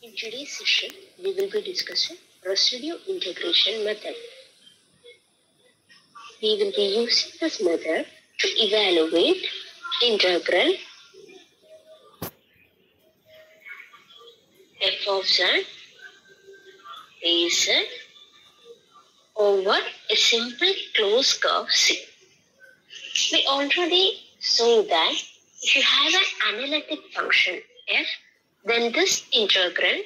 In today's session, we will be discussing residue integration method. We will be using this method to evaluate integral f of z is over a simple closed curve C. We already saw that if you have an analytic function f, then this integral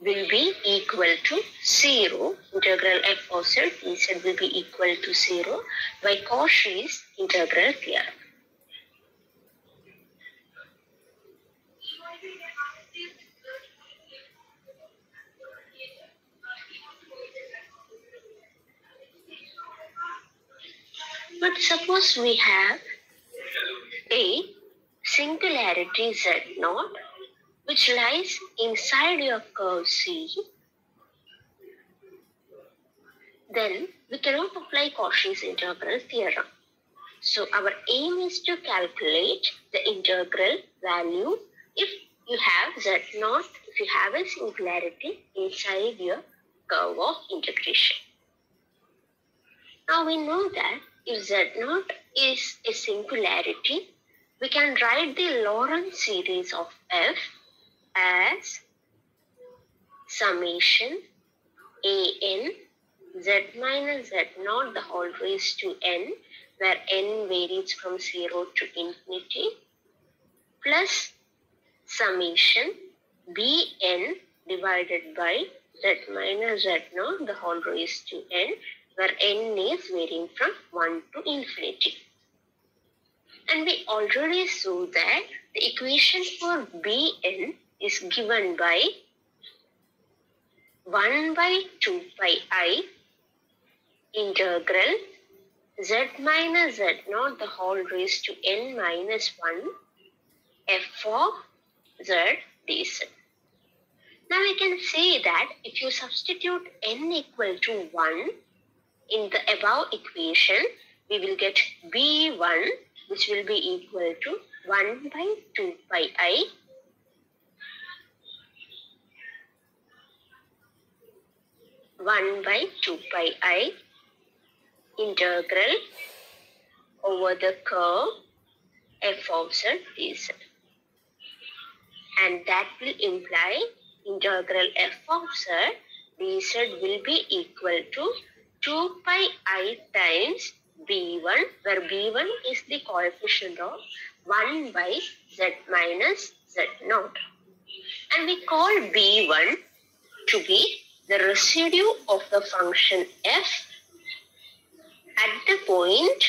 will be equal to 0. Integral f of z dz will be equal to 0 by Cauchy's integral theorem. But suppose we have a singularity z naught which lies inside your curve C, then we cannot apply Cauchy's integral theorem. So our aim is to calculate the integral value if you have z naught, if you have a singularity inside your curve of integration. Now we know that if z naught is a singularity, we can write the Laurent series of f as summation a n z minus z naught the whole raised to n where n varies from 0 to infinity plus summation bn divided by z minus z naught the whole raised to n where n is varying from 1 to infinity. And we already saw that the equation for bn is given by 1 by 2 pi i integral z minus z naught the whole raised to n minus 1 f of z dz. Now we can say that if you substitute n equal to 1 in the above equation, we will get b1 which will be equal to 1 by 2 pi i 1 by 2 pi i integral over the curve f of z dz. And that will imply integral f of z dz will be equal to 2 pi i times b1 where b1 is the coefficient of 1 by z minus z naught. And we call b1 to be the residue of the function f at the point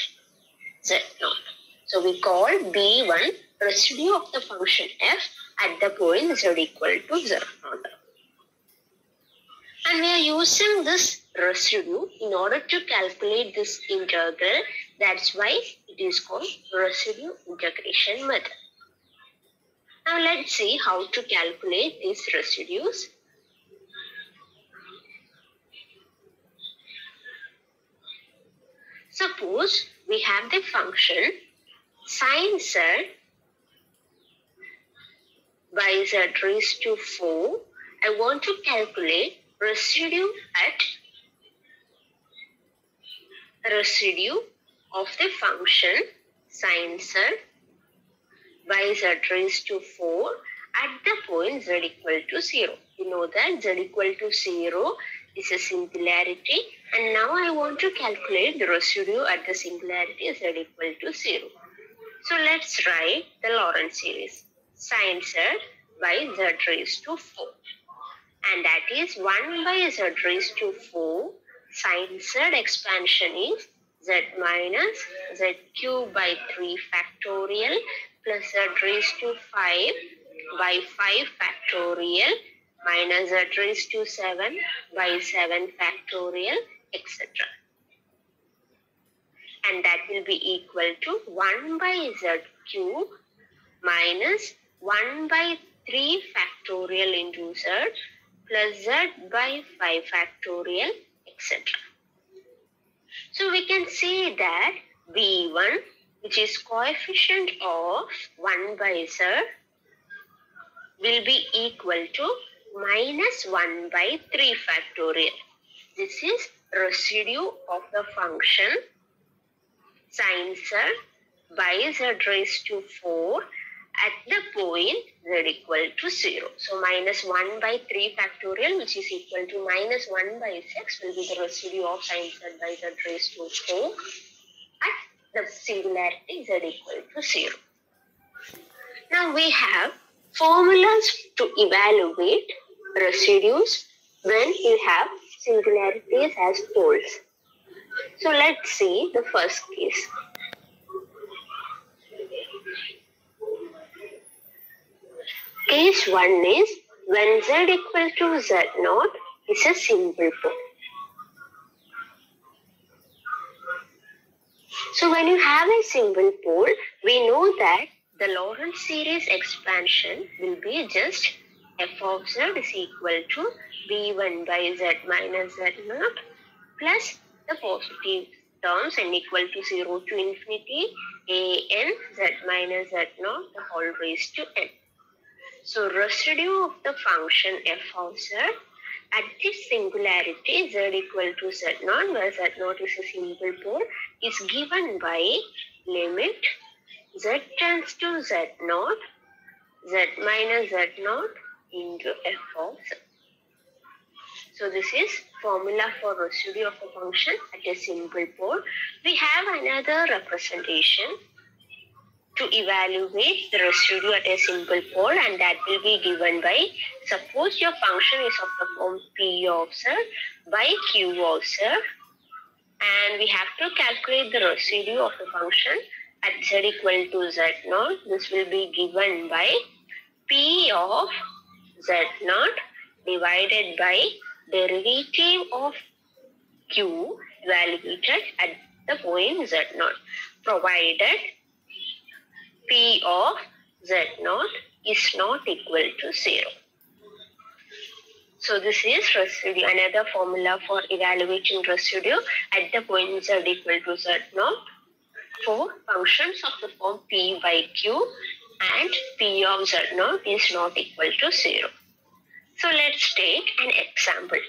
z naught. So we call b1 residue of the function f at the point z equal to z naught. And we are using this residue in order to calculate this integral. That's why it is called residue integration method. Now let's see how to calculate these residues. Suppose we have the function sine z by z raised to 4. I want to calculate residue at residue of the function sine z by z raised to 4 at the point z equal to 0. You know that z equal to 0 is a singularity and now I want to calculate the residue at the singularity z equal to 0. So let's write the Laurent series sine z by z raised to 4 and that is 1 by z raised to 4 sine z expansion is z minus z cube by 3 factorial plus z raised to 5 by 5 factorial minus z raised to 7 by 7 factorial etc. And that will be equal to 1 by z cube minus 1 by 3 factorial into z plus z by 5 factorial etc. So we can say that b1 which is coefficient of 1 by z will be equal to minus 1 by 3 factorial. This is residue of the function sin z by z raised to 4 at the point z equal to 0. So minus 1 by 3 factorial which is equal to minus 1 by 6 will be the residue of sin z by z raised to 4 at the singularity z equal to 0. Now we have formulas to evaluate residues when you have singularities as poles. So let's see the first case. Case 1 is when z equal to z naught is a simple pole. So when you have a simple pole, we know that the Laurent series expansion will be just f of z is equal to b1 by z minus z naught plus the positive terms n equal to 0 to infinity a n z minus z naught the whole raised to n. So residue of the function f of z at this singularity z equal to z naught where z naught is a simple pole is given by limit z tends to z naught z minus z naught into f of z. So this is formula for residue of a function at a simple pole. We have another representation to evaluate the residue at a simple pole and that will be given by suppose your function is of the form p of z by q of z and we have to calculate the residue of the function at z equal to z naught. This will be given by p of z naught divided by derivative of q evaluated at the point z naught provided p of z naught is not equal to 0. So this is residue, another formula for evaluating residue at the point z equal to z naught for functions of the form p by q and p of z naught is not equal to 0. So let's take an example.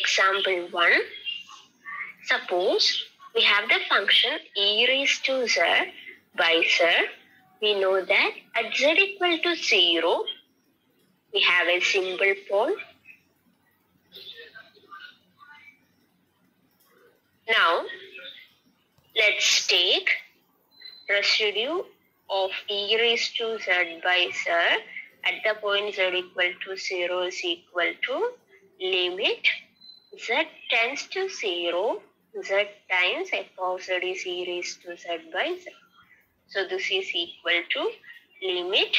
Example 1. Suppose we have the function e raised to z by z. We know that at z equal to 0, we have a simple pole. Now, let's take residue of e raised to z by z at the point z equal to 0 is equal to limit z tends to 0 z times f of z is e raised to z by z. So this is equal to limit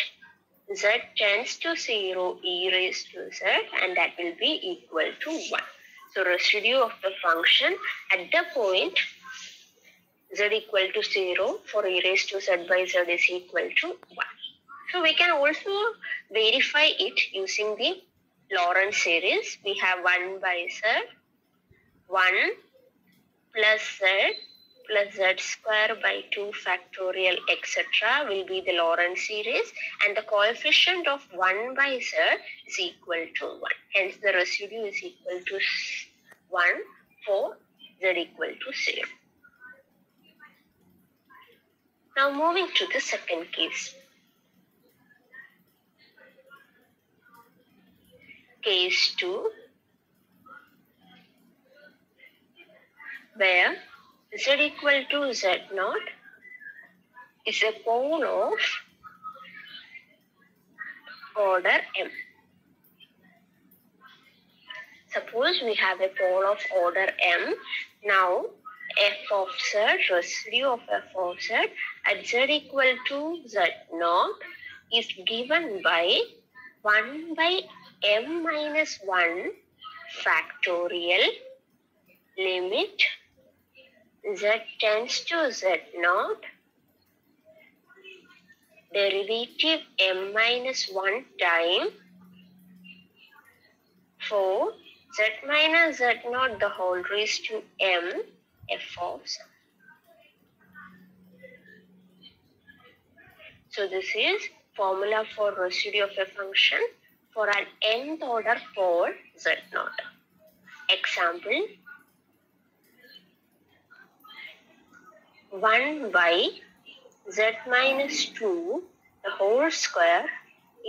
z tends to 0 e raised to z and that will be equal to 1. So residue of the function at the point z equal to 0 for e raised to z by z is equal to 1. So we can also verify it using the Laurent series. We have 1 by z, 1 plus z plus z square by 2 factorial etc. will be the Laurent series and the coefficient of 1 by z is equal to 1. Hence the residue is equal to 1 for z equal to 0. Now moving to the second case. Case 2 where z equal to z naught is a pole of order m. Suppose we have a pole of order m. Now f of z, residue of f of z at z equal to z naught is given by 1 by m minus 1 factorial limit z tends to z naught. Derivative m minus 1 time for z minus z naught the whole raised to m f of z. So this is formula for residue of a function for an nth order pole z naught. Example 1 by z minus 2 the whole square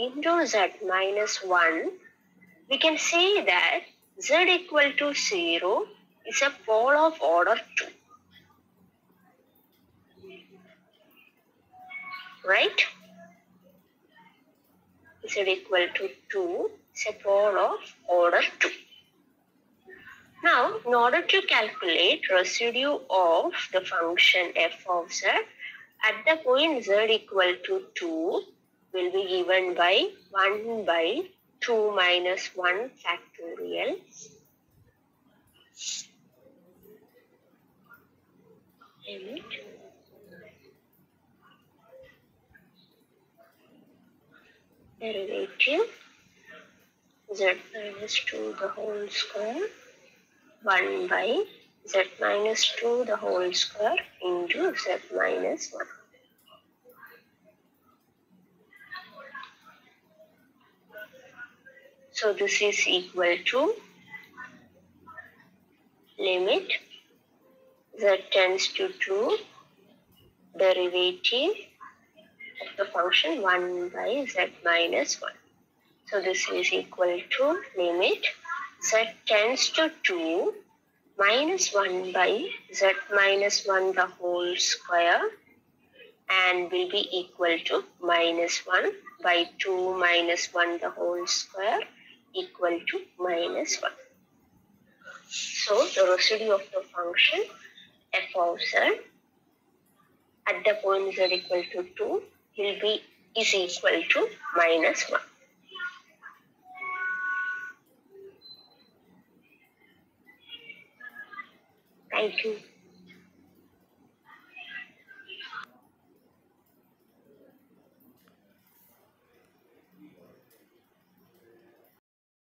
into z minus 1 we can say that z equal to 0 is a pole of order 2 right z equal to 2 is a of order 2 now in order to calculate residue of the function f of z at the point z equal to 2 will be given by 1 by 2 minus 1 factorial derivative z minus 2 the whole square 1 by z minus 2 the whole square into z minus 1. So this is equal to limit z tends to 2 derivative the function 1 by z minus 1. So this is equal to limit z tends to 2 minus 1 by z minus 1 the whole square and will be equal to minus 1 by 2 minus 1 the whole square equal to minus 1. So the residue of the function f of z at the point z equal to 2 will be is equal to minus 1. Thank you.